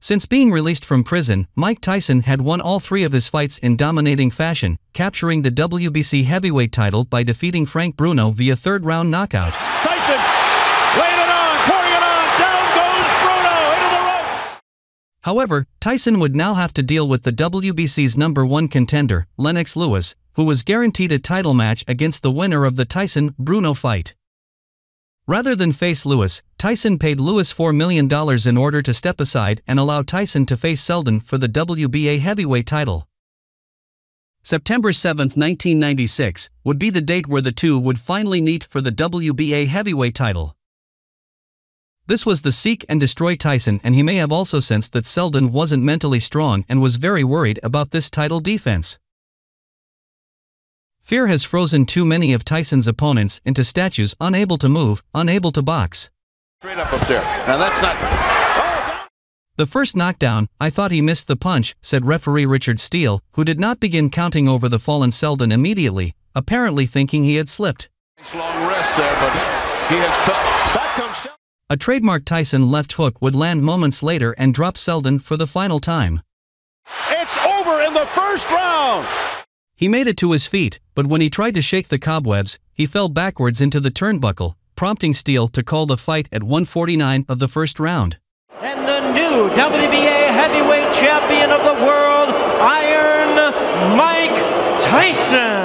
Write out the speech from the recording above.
Since being released from prison, Mike Tyson had won all three of his fights in dominating fashion, capturing the WBC heavyweight title by defeating Frank Bruno via third round knockout. Tyson laying it on, pouring it on, down goes Bruno into the right. However, Tyson would now have to deal with the WBC's number one contender, Lennox Lewis, who was guaranteed a title match against the winner of the Tyson Bruno fight. Rather than face Lewis, Tyson paid Lewis $4 million in order to step aside and allow Tyson to face Seldon for the WBA heavyweight title. September 7, 1996, would be the date where the two would finally meet for the WBA heavyweight title. This was the seek and destroy Tyson, and he may have also sensed that Seldon wasn't mentally strong and was very worried about this title defense. Fear has frozen too many of Tyson's opponents into statues unable to move, unable to box. Straight up up there. Now that's not. The first knockdown, I thought he missed the punch, said referee Richard Steele, who did not begin counting over the fallen Seldon immediately, apparently thinking he had slipped. Nice long rest there, but he has felt. Back comes A trademark Tyson left hook would land moments later and drop Seldon for the final time. It's over in the first round. He made it to his feet, but when he tried to shake the cobwebs, he fell backwards into the turnbuckle, prompting Steele to call the fight at 149 of the first round. And the new WBA heavyweight champion of the world, Iron Mike Tyson.